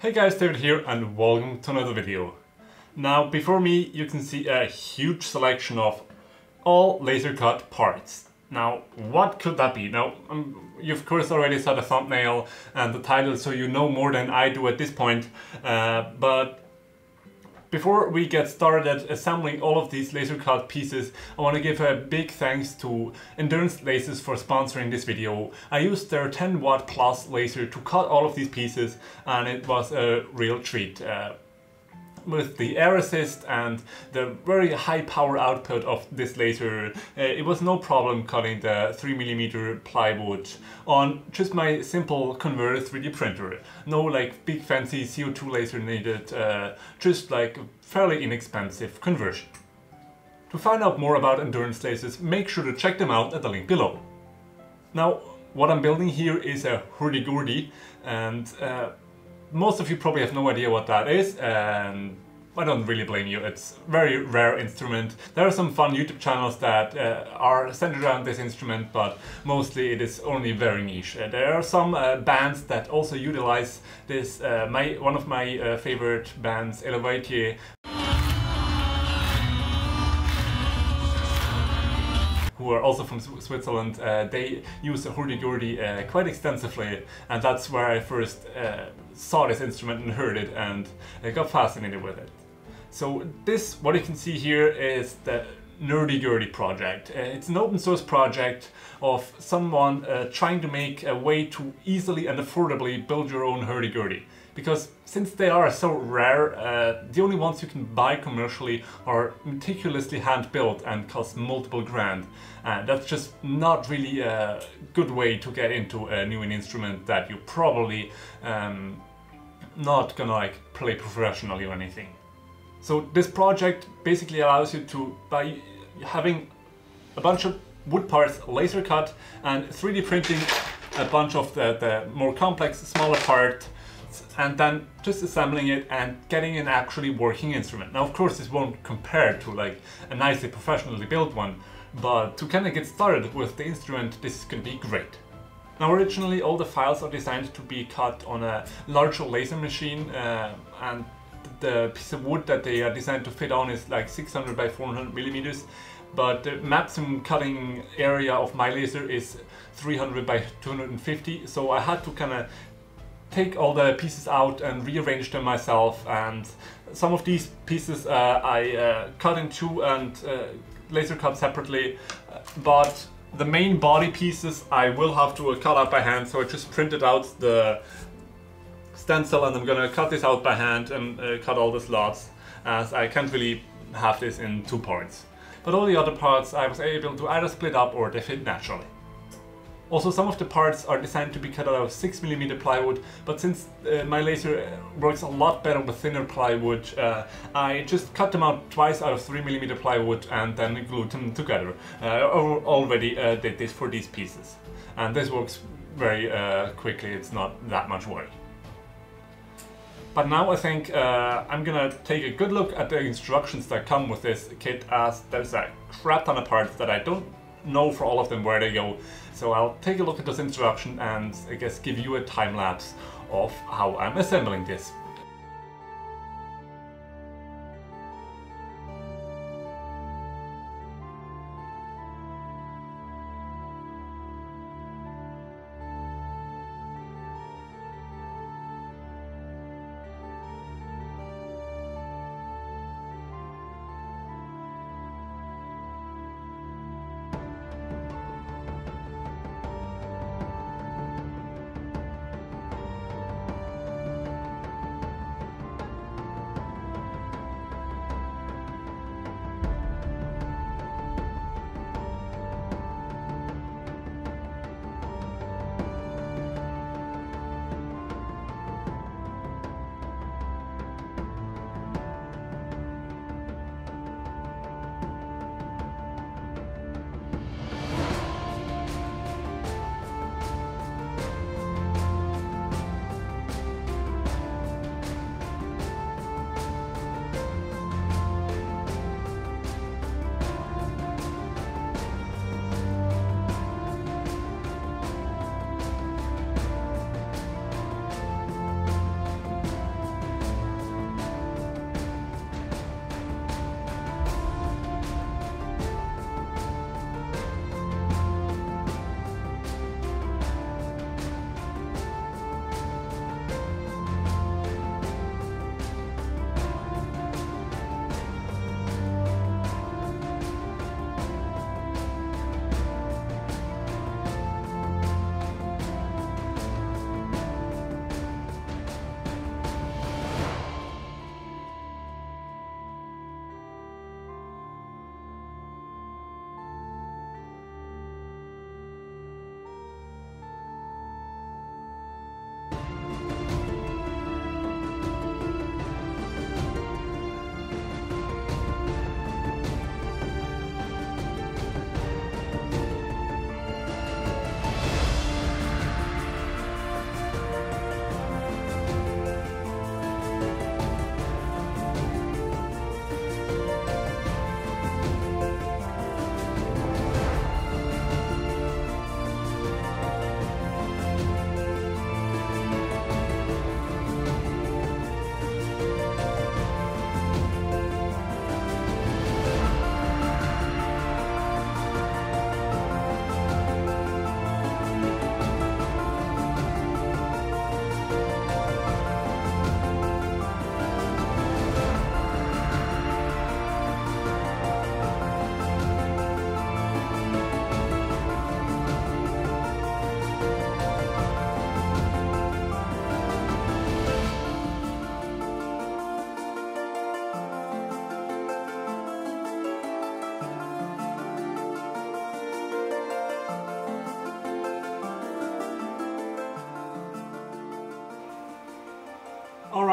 Hey guys, David here and welcome to another video. Now before me you can see a huge selection of all laser cut parts. Now what could that be? Now um, you of course already saw the thumbnail and the title so you know more than I do at this point uh, but before we get started assembling all of these laser cut pieces, I want to give a big thanks to Endurance Lasers for sponsoring this video. I used their 10 watt plus laser to cut all of these pieces and it was a real treat. Uh, with the air assist and the very high power output of this laser, uh, it was no problem cutting the 3mm plywood on just my simple converter 3D printer. No like big fancy CO2 laser needed, uh, just like fairly inexpensive conversion. To find out more about endurance lasers, make sure to check them out at the link below. Now, what I'm building here is a hurdy-gurdy and uh, most of you probably have no idea what that is, and I don't really blame you. It's a very rare instrument. There are some fun YouTube channels that uh, are centered around this instrument, but mostly it is only very niche. Uh, there are some uh, bands that also utilize this. Uh, my One of my uh, favorite bands, Eluveitie, who are also from Switzerland, uh, they use hurdy-gurdy uh, quite extensively and that's where I first uh, saw this instrument and heard it and I got fascinated with it. So this, what you can see here is the Nerdy-Gurdy project. Uh, it's an open source project of someone uh, trying to make a way to easily and affordably build your own hurdy-gurdy because since they are so rare, uh, the only ones you can buy commercially are meticulously hand-built and cost multiple grand. And that's just not really a good way to get into a new instrument that you're probably um, not gonna like play professionally or anything. So this project basically allows you to, by having a bunch of wood parts laser cut and 3D printing a bunch of the, the more complex, smaller part and then just assembling it and getting an actually working instrument. Now, of course, this won't compare to like a nicely professionally built one, but to kind of get started with the instrument, this can be great. Now, originally, all the files are designed to be cut on a larger laser machine, uh, and the piece of wood that they are designed to fit on is like 600 by 400 millimeters, but the maximum cutting area of my laser is 300 by 250, so I had to kind of take all the pieces out and rearrange them myself and some of these pieces uh, I uh, cut in two and uh, laser cut separately but the main body pieces I will have to cut out by hand so I just printed out the stencil and I'm gonna cut this out by hand and uh, cut all the slots as I can't really have this in two parts. But all the other parts I was able to either split up or they fit naturally. Also, some of the parts are designed to be cut out of 6mm plywood, but since uh, my laser uh, works a lot better with thinner plywood, uh, I just cut them out twice out of 3mm plywood and then glued them together. I uh, already uh, did this for these pieces. And this works very uh, quickly, it's not that much work. But now I think I'm gonna take a good look at the instructions that come with this kit as there's a crap ton of parts that I don't know for all of them where they go. So I'll take a look at this introduction and I guess give you a time lapse of how I'm assembling this.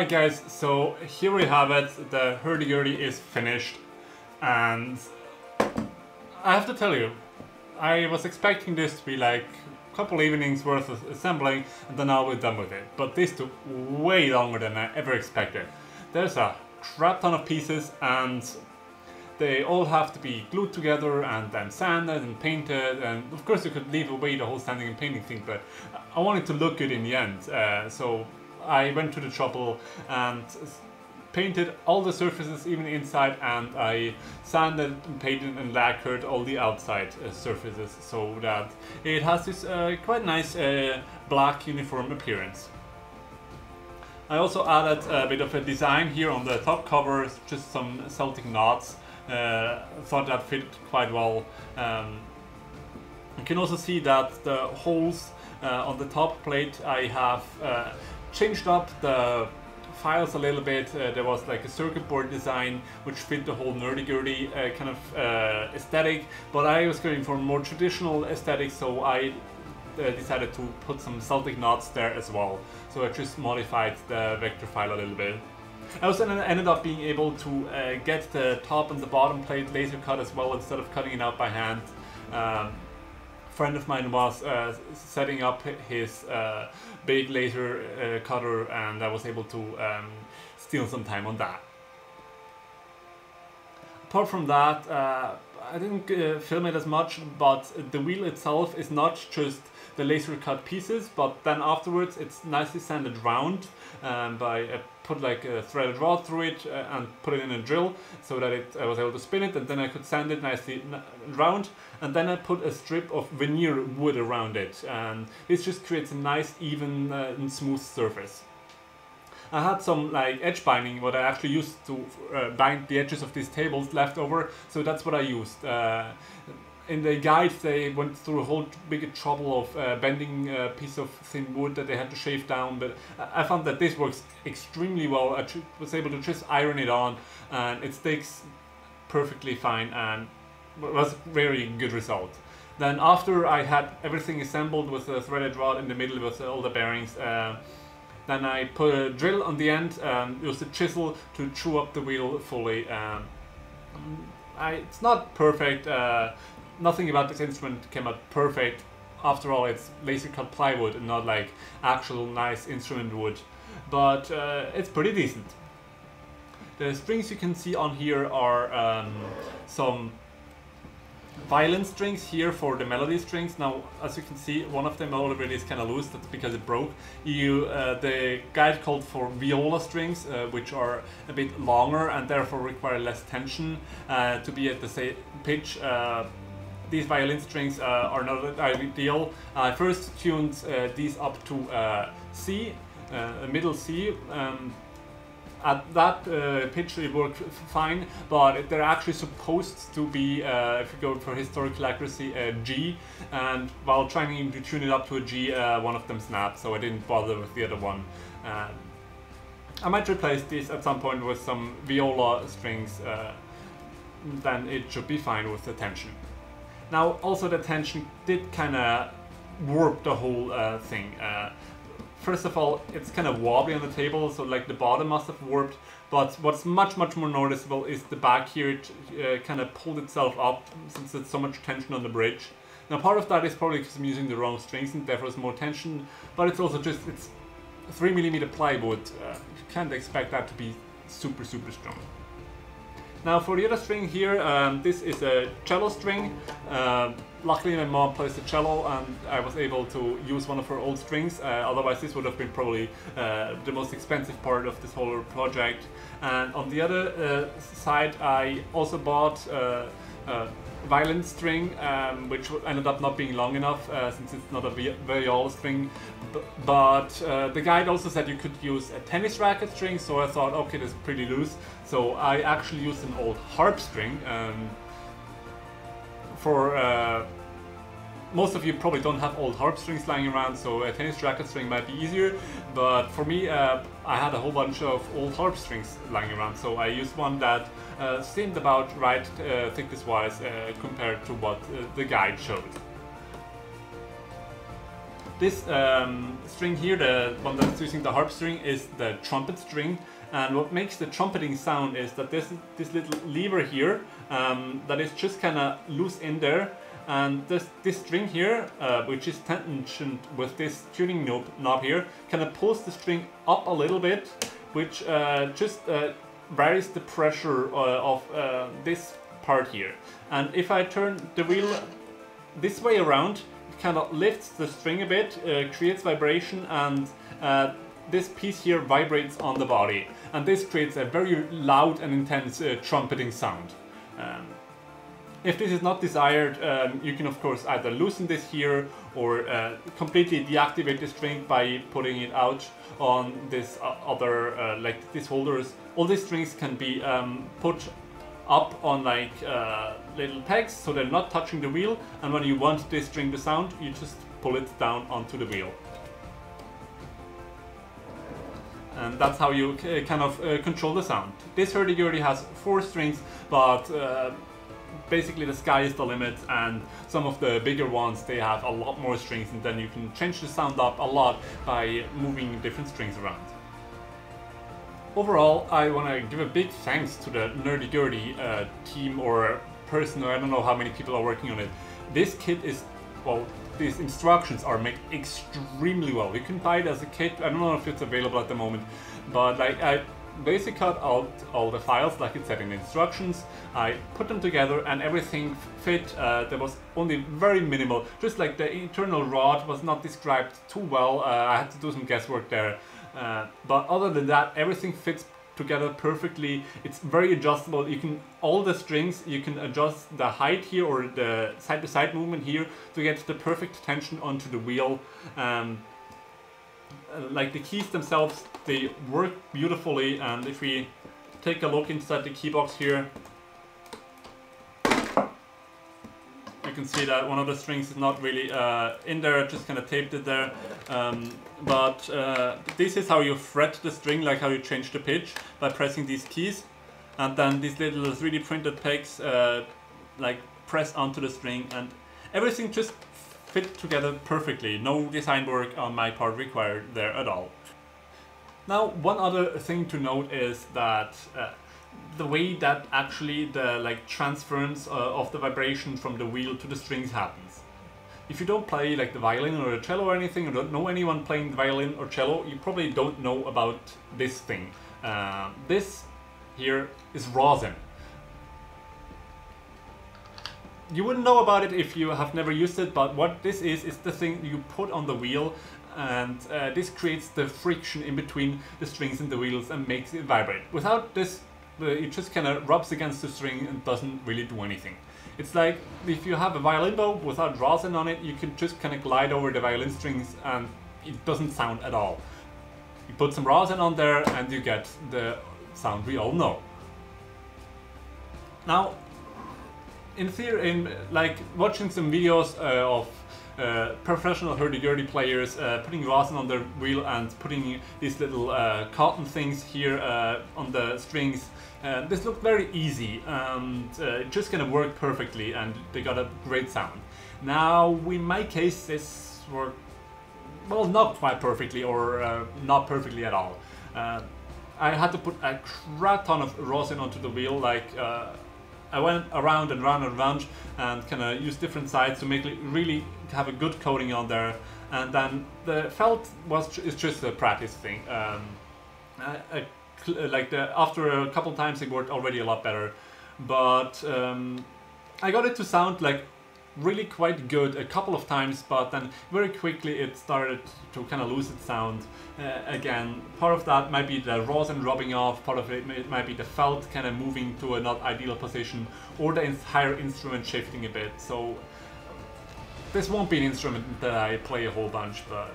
Alright guys, so here we have it, the hurdy-gurdy is finished. And I have to tell you, I was expecting this to be like a couple evenings worth of assembling and then I'll be done with it, but this took way longer than I ever expected. There's a crap ton of pieces and they all have to be glued together and then sanded and painted and of course you could leave away the whole sanding and painting thing but I wanted to look good in the end uh, so I went to the trouble and painted all the surfaces even inside and I sanded and painted and lacquered all the outside uh, surfaces so that it has this uh, quite nice uh, black uniform appearance. I also added a bit of a design here on the top cover, just some Celtic knots uh, thought that fit quite well. Um, you can also see that the holes uh, on the top plate I have uh, changed up the files a little bit. Uh, there was like a circuit board design which fit the whole nerdy-gurdy uh, kind of uh, aesthetic, but I was going for more traditional aesthetic, so I decided to put some Celtic knots there as well. So I just modified the vector file a little bit. I also ended up being able to uh, get the top and the bottom plate laser cut as well instead of cutting it out by hand. Um, friend of mine was uh, setting up his uh, big laser uh, cutter and I was able to um, steal some time on that. Apart from that, uh, I didn't uh, film it as much, but the wheel itself is not just the laser cut pieces, but then afterwards it's nicely sanded round um, by uh, put like a threaded rod through it uh, and put it in a drill so that it, I was able to spin it and then I could sand it nicely round and then I put a strip of veneer wood around it and this just creates a nice even uh, and smooth surface. I had some like edge binding what I actually used to uh, bind the edges of these tables left over so that's what I used. Uh, in the guide they went through a whole big trouble of uh, bending a piece of thin wood that they had to shave down but I found that this works extremely well. I was able to just iron it on and it sticks perfectly fine and was a very good result. Then after I had everything assembled with a threaded rod in the middle with all the bearings uh, then I put a drill on the end and used a chisel to chew up the wheel fully um, I, it's not perfect uh, nothing about this instrument came out perfect. After all, it's laser cut plywood and not like actual nice instrument wood. But uh, it's pretty decent. The strings you can see on here are um, some violin strings here for the melody strings. Now, as you can see, one of them already is kind of loose. That's because it broke. You, uh, the guide called for viola strings, uh, which are a bit longer and therefore require less tension uh, to be at the same pitch uh, these violin strings uh, are not ideal. I first tuned uh, these up to uh, C, middle C. Um, at that uh, pitch it worked fine, but they're actually supposed to be, uh, if you go for historical accuracy, a G, and while trying to tune it up to a G, uh, one of them snapped, so I didn't bother with the other one. I might replace this at some point with some viola strings, then it should be fine with the tension. Now, also the tension did kind of warp the whole uh, thing. Uh, first of all, it's kind of wobbly on the table, so like the bottom must have warped. But what's much, much more noticeable is the back here, it uh, kind of pulled itself up since there's so much tension on the bridge. Now part of that is probably because I'm using the wrong strings and therefore there's more tension, but it's also just, it's 3mm plywood. Uh, you can't expect that to be super, super strong. Now for the other string here, um, this is a cello string. Uh, luckily my mom plays the cello and I was able to use one of her old strings, uh, otherwise this would have been probably uh, the most expensive part of this whole project. And on the other uh, side I also bought uh, violin string, um, which ended up not being long enough uh, since it's not a viol string. B but uh, the guide also said you could use a tennis racket string, so I thought, okay, that's pretty loose. So I actually used an old harp string um, for uh, most of you probably don't have old harp strings lying around, so a tennis racket string might be easier. But for me, uh, I had a whole bunch of old harp strings lying around, so I used one that uh, seemed about right uh, thickness-wise uh, compared to what uh, the guide showed. This um, string here, the one that's using the harp string, is the trumpet string. And what makes the trumpeting sound is that there's this little lever here um, that is just kind of loose in there. And this, this string here, uh, which is tangent with this tuning knob, knob here, kind of pulls the string up a little bit, which uh, just uh, varies the pressure uh, of uh, this part here. And if I turn the wheel this way around, it kind of lifts the string a bit, uh, creates vibration, and this piece here vibrates on the body. And this creates a very loud and intense trumpeting sound. Um, if this is not desired, um, you can of course either loosen this here or uh, completely deactivate the string by putting it out on this uh, other, uh, like these holders. All these strings can be um, put up on like uh, little pegs so they're not touching the wheel and when you want this string to sound you just pull it down onto the wheel. And that's how you kind of uh, control the sound. This hurdy-gurdy has four strings but uh, basically the sky is the limit and some of the bigger ones they have a lot more strings and then you can change the sound up a lot by moving different strings around. Overall, I want to give a big thanks to the Nerdy Gurdy uh, team or person, or I don't know how many people are working on it. This kit is, well, these instructions are made extremely well. You can buy it as a kit, I don't know if it's available at the moment, but like I basically cut out all the files like it said in the instructions. I put them together and everything fit. Uh, there was only very minimal, just like the internal rod was not described too well. Uh, I had to do some guesswork there. Uh, but other than that, everything fits together perfectly. It's very adjustable. You can all the strings you can adjust the height here or the side to side movement here to get the perfect tension onto the wheel. Um, like the keys themselves, they work beautifully. And if we take a look inside the key box here, you can see that one of the strings is not really uh, in there, just kind of taped it there. Um, but uh, this is how you fret the string, like how you change the pitch by pressing these keys. And then these little 3D printed pegs uh, like press onto the string and everything just fit together perfectly. No design work on my part required there at all. Now, one other thing to note is that uh, the way that actually the like transference uh, of the vibration from the wheel to the strings happens. If you don't play like the violin or the cello or anything, or don't know anyone playing the violin or cello, you probably don't know about this thing. Uh, this here is rosin. You wouldn't know about it if you have never used it, but what this is, is the thing you put on the wheel and uh, this creates the friction in between the strings and the wheels and makes it vibrate. Without this, it just kind of rubs against the string and doesn't really do anything. It's like if you have a violin bow without rosin on it, you can just kind of glide over the violin strings and it doesn't sound at all. You put some rosin on there and you get the sound we all know. Now, in theory, in like watching some videos uh, of uh, professional hurdy-gurdy players uh, putting rosin on their wheel and putting these little uh, cotton things here uh, on the strings. Uh, this looked very easy and it just kind of worked perfectly and they got a great sound. Now, in my case, this worked, well, not quite perfectly or not perfectly at all. I had to put a crap ton of rosin onto the wheel, like I went around and round and round and kind of used different sides to make it really have a good coating on there. And then the felt was is just a practice thing. Um, I, I, like the, after a couple times it worked already a lot better, but um, I got it to sound like really quite good a couple of times, but then very quickly it started to kind of lose its sound uh, again. Part of that might be the rosin rubbing off, part of it, it might be the felt kind of moving to a not ideal position, or the entire instrument shifting a bit. So this won't be an instrument that I play a whole bunch, but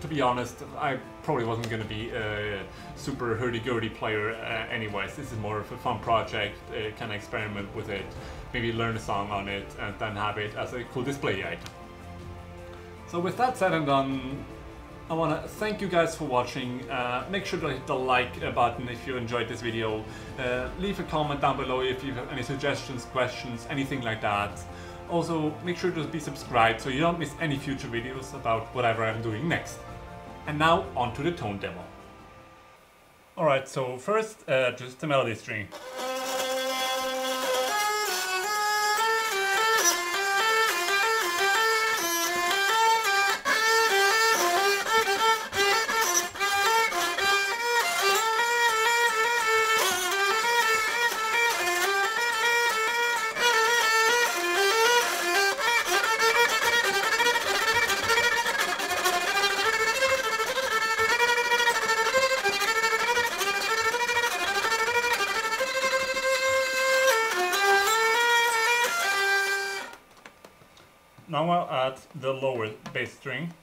to be honest, I probably wasn't going to be a super hurdy-gurdy player uh, anyways. This is more of a fun project, uh, kind of experiment with it, maybe learn a song on it, and then have it as a cool display item. So with that said and done, I want to thank you guys for watching. Uh, make sure to hit the like button if you enjoyed this video. Uh, leave a comment down below if you have any suggestions, questions, anything like that. Also, make sure to be subscribed so you don't miss any future videos about whatever I'm doing next. And now, on to the tone demo. Alright, so first, uh, just the melody string. Now the lower bass string.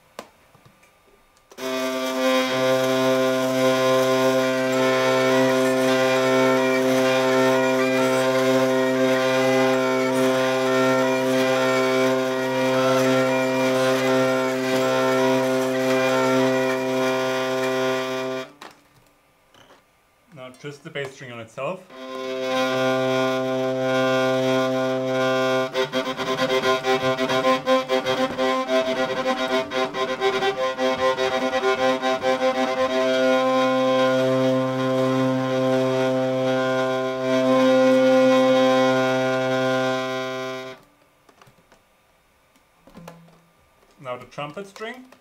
Now just the bass string on itself. Trumpet string.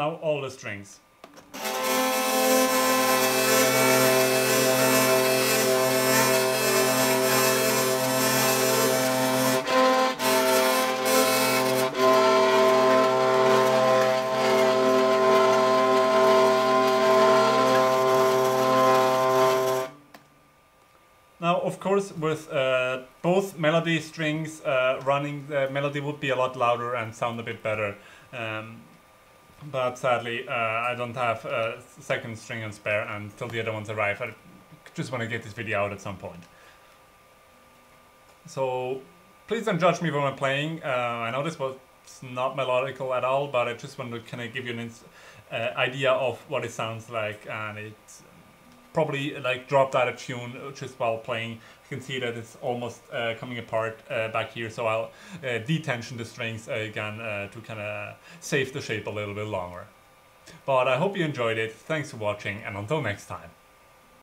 Now all the strings. Now, of course, with uh, both melody strings uh, running, the melody would be a lot louder and sound a bit better. Um, but sadly, uh, I don't have a second string and spare and until the other ones arrive. I just want to get this video out at some point. So, please don't judge me when I'm playing. Uh, I know this was not melodical at all, but I just want to kind of give you an uh, idea of what it sounds like, and it's probably like dropped out of tune just while playing. Can see that it's almost uh, coming apart uh, back here, so I'll uh, detension the strings again uh, to kind of save the shape a little bit longer. But I hope you enjoyed it, thanks for watching, and until next time.